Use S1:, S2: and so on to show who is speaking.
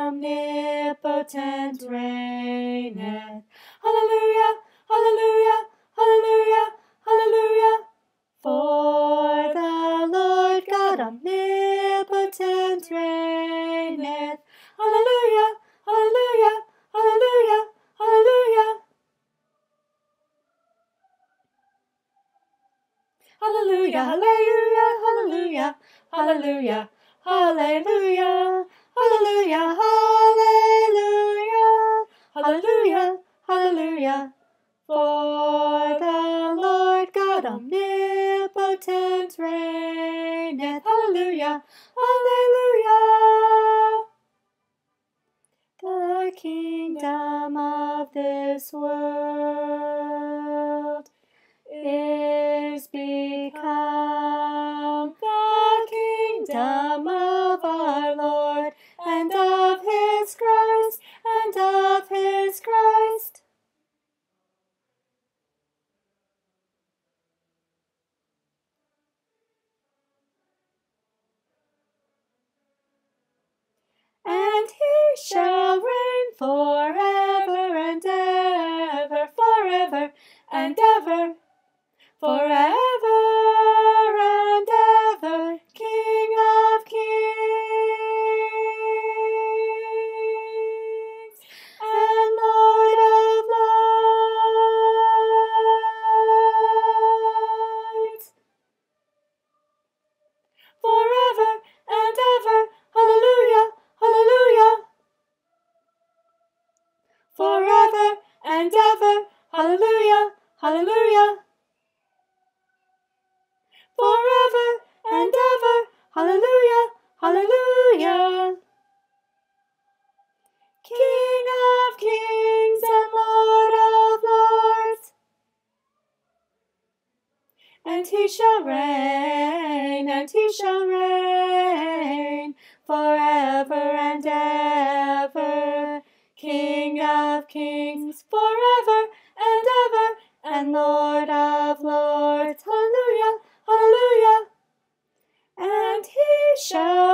S1: omnipotent reigneth. Hallelujah, hallelujah, hallelujah, hallelujah. For the Lord God omnipotent reigneth. Hallelujah, hallelujah, hallelujah. Hallelujah, hallelujah, hallelujah, hallelujah, hallelujah, hallelujah, God omnipotent reigneth. Hallelujah, hallelujah. The kingdom of this world forever and ever, forever and ever, forever hallelujah, hallelujah. Forever and ever, hallelujah, hallelujah. King of kings and Lord of lords. And he shall reign, and he shall reign forever and ever. King of kings, forever and Lord of lords. Hallelujah, hallelujah. And he shall